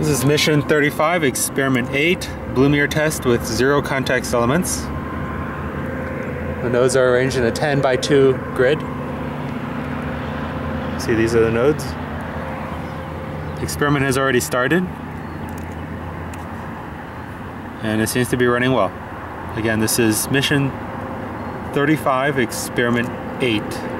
This is mission 35, experiment 8, Blue test with zero contact elements. The nodes are arranged in a 10 by 2 grid. See, these are the nodes. The experiment has already started. And it seems to be running well. Again, this is mission 35, experiment 8.